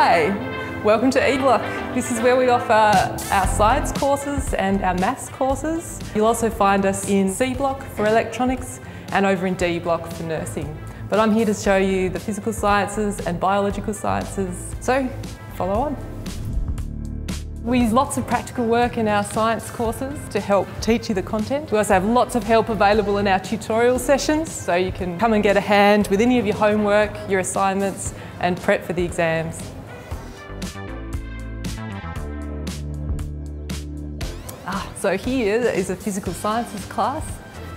Hi, welcome to eBlock. This is where we offer our science courses and our maths courses. You'll also find us in C Block for electronics and over in D Block for nursing. But I'm here to show you the physical sciences and biological sciences. So follow on. We use lots of practical work in our science courses to help teach you the content. We also have lots of help available in our tutorial sessions, so you can come and get a hand with any of your homework, your assignments, and prep for the exams. So here is a physical sciences class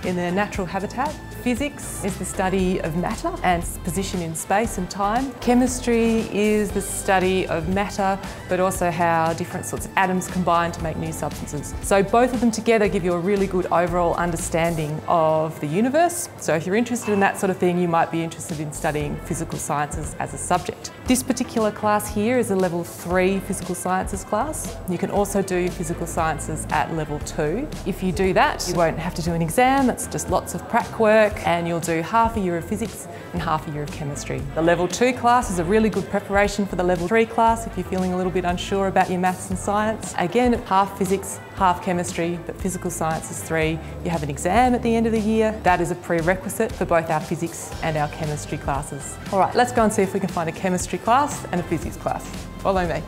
in the natural habitat. Physics is the study of matter and its position in space and time. Chemistry is the study of matter, but also how different sorts of atoms combine to make new substances. So both of them together give you a really good overall understanding of the universe. So if you're interested in that sort of thing, you might be interested in studying physical sciences as a subject. This particular class here is a level three physical sciences class. You can also do physical sciences at level two. If you do that, you won't have to do an exam. It's just lots of prac work and you'll do half a year of physics and half a year of chemistry. The level two class is a really good preparation for the level three class if you're feeling a little bit unsure about your maths and science. Again, half physics, half chemistry, but physical science is three. You have an exam at the end of the year. That is a prerequisite for both our physics and our chemistry classes. All right, let's go and see if we can find a chemistry class and a physics class. Follow me.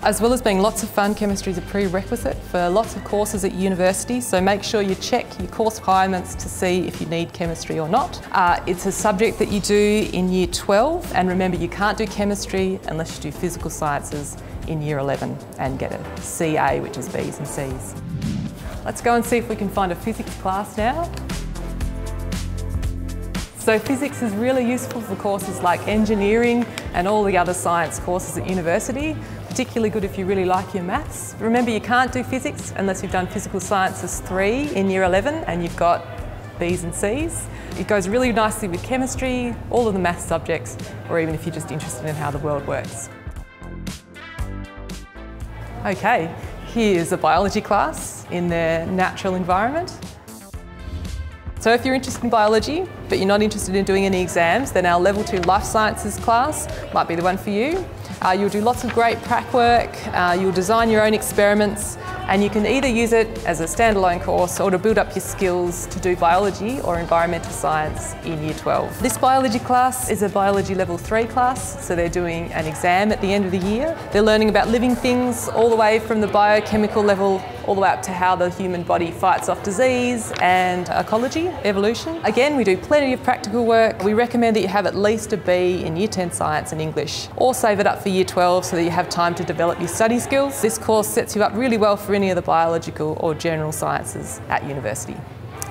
As well as being lots of fun, chemistry is a prerequisite for lots of courses at university, so make sure you check your course requirements to see if you need chemistry or not. Uh, it's a subject that you do in year 12, and remember you can't do chemistry unless you do physical sciences in year 11 and get a CA, which is Bs and Cs. Let's go and see if we can find a physics class now. So physics is really useful for courses like engineering and all the other science courses at university, particularly good if you really like your maths. Remember you can't do physics unless you've done physical sciences 3 in year 11 and you've got Bs and Cs. It goes really nicely with chemistry, all of the maths subjects, or even if you're just interested in how the world works. Okay, here's a biology class in their natural environment. So if you're interested in biology, but you're not interested in doing any exams, then our level two life sciences class might be the one for you. Uh, you'll do lots of great prac work, uh, you'll design your own experiments, and you can either use it as a standalone course or to build up your skills to do biology or environmental science in year 12. This biology class is a biology level 3 class, so they're doing an exam at the end of the year. They're learning about living things all the way from the biochemical level all the way up to how the human body fights off disease and ecology, evolution. Again, we do plenty of practical work. We recommend that you have at least a B in Year 10 Science and English, or save it up for Year 12 so that you have time to develop your study skills. This course sets you up really well for any of the biological or general sciences at university.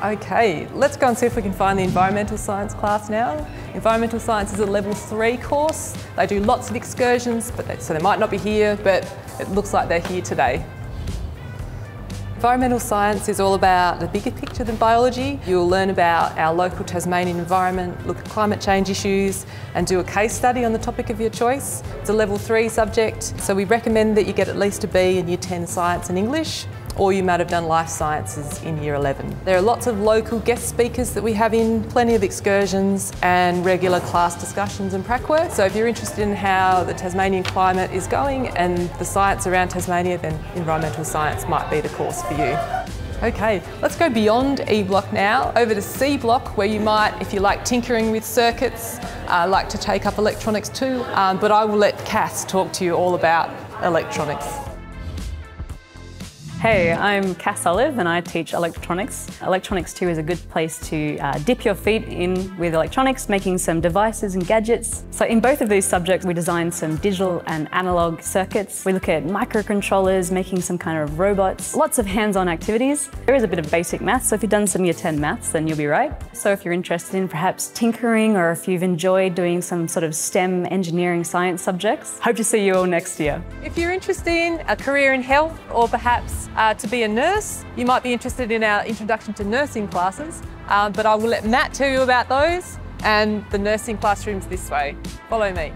Okay, let's go and see if we can find the environmental science class now. Environmental science is a level three course. They do lots of excursions, but they, so they might not be here, but it looks like they're here today. Environmental science is all about the bigger picture than biology. You'll learn about our local Tasmanian environment, look at climate change issues and do a case study on the topic of your choice. It's a level three subject, so we recommend that you get at least a B in year 10 science and English or you might have done life sciences in year 11. There are lots of local guest speakers that we have in, plenty of excursions and regular class discussions and prac work. So if you're interested in how the Tasmanian climate is going and the science around Tasmania, then environmental science might be the course for you. Okay, let's go beyond E block now, over to C block where you might, if you like tinkering with circuits, uh, like to take up electronics too, um, but I will let Cass talk to you all about electronics. Hey, I'm Cass Olive and I teach electronics. Electronics 2 is a good place to uh, dip your feet in with electronics, making some devices and gadgets. So in both of these subjects, we design some digital and analog circuits. We look at microcontrollers, making some kind of robots, lots of hands-on activities. There is a bit of basic maths, so if you've done some year 10 maths, then you'll be right. So if you're interested in perhaps tinkering or if you've enjoyed doing some sort of STEM engineering science subjects, hope to see you all next year. If you're interested in a career in health or perhaps uh, to be a nurse, you might be interested in our introduction to nursing classes, um, but I will let Matt tell you about those and the nursing classrooms this way. Follow me.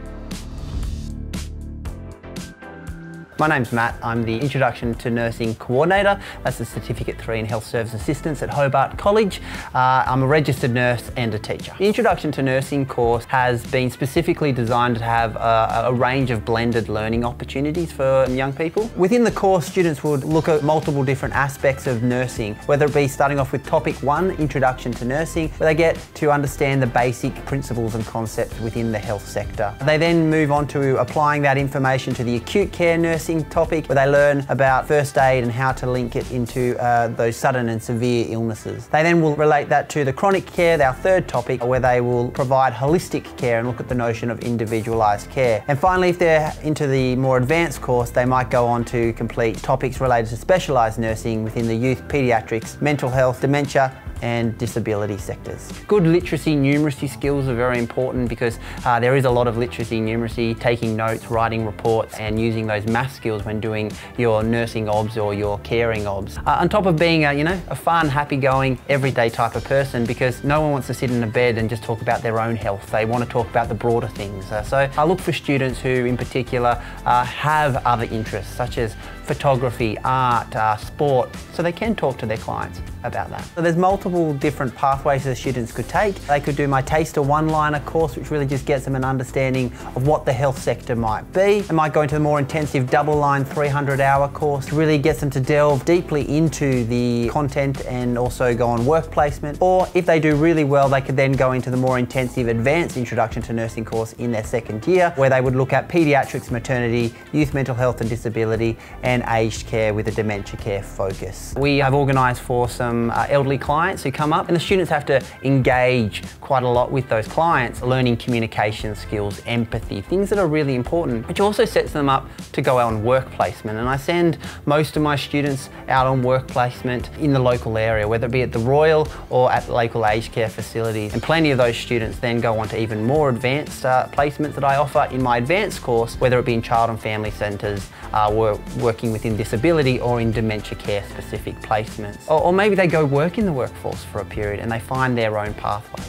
My name's Matt. I'm the Introduction to Nursing Coordinator. That's the Certificate 3 in Health Service Assistance at Hobart College. Uh, I'm a registered nurse and a teacher. The Introduction to Nursing course has been specifically designed to have a, a range of blended learning opportunities for young people. Within the course, students would look at multiple different aspects of nursing, whether it be starting off with topic one, Introduction to Nursing, where they get to understand the basic principles and concepts within the health sector. They then move on to applying that information to the acute care nursing topic, where they learn about first aid and how to link it into uh, those sudden and severe illnesses. They then will relate that to the chronic care, our third topic, where they will provide holistic care and look at the notion of individualised care. And finally, if they're into the more advanced course, they might go on to complete topics related to specialised nursing within the youth, paediatrics, mental health, dementia, and disability sectors. Good literacy numeracy skills are very important because uh, there is a lot of literacy numeracy, taking notes, writing reports and using those math skills when doing your nursing obs or your caring obs. Uh, on top of being a, you know, a fun, happy-going, everyday type of person because no one wants to sit in a bed and just talk about their own health. They want to talk about the broader things. Uh, so I look for students who in particular uh, have other interests such as photography, art, uh, sport, so they can talk to their clients about that. So there's multiple different pathways that students could take. They could do my taster one-liner course, which really just gets them an understanding of what the health sector might be. They might go into the more intensive double-line 300-hour course, really gets them to delve deeply into the content and also go on work placement. Or if they do really well, they could then go into the more intensive advanced introduction to nursing course in their second year, where they would look at paediatrics, maternity, youth mental health and disability, and aged care with a dementia care focus. We have organised for some uh, elderly clients who come up and the students have to engage quite a lot with those clients, learning communication skills, empathy, things that are really important, which also sets them up to go out on work placement. And I send most of my students out on work placement in the local area, whether it be at the Royal or at local aged care facilities. And plenty of those students then go on to even more advanced uh, placements that I offer in my advanced course, whether it be in child and family centres, uh, working within disability or in dementia care specific placements. Or, or maybe they go work in the workforce for a period and they find their own pathway.